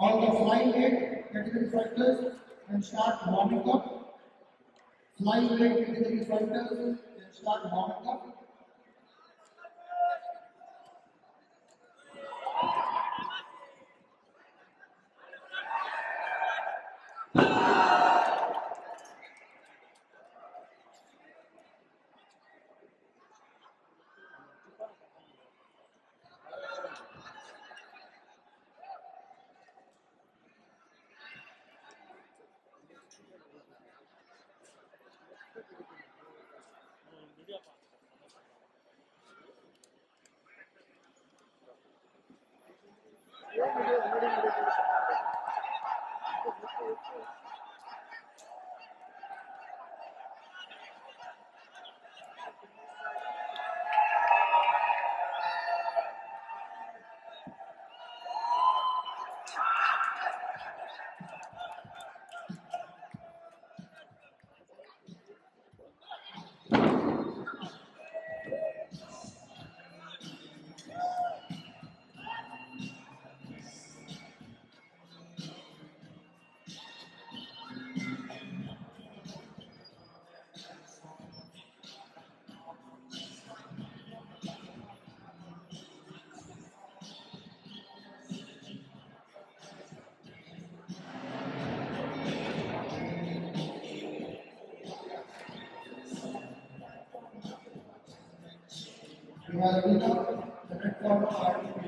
All the fly 8 category fighters and start warming up. Flyweight category fighters and start warming up. Thank you. You are doing a separate form of heart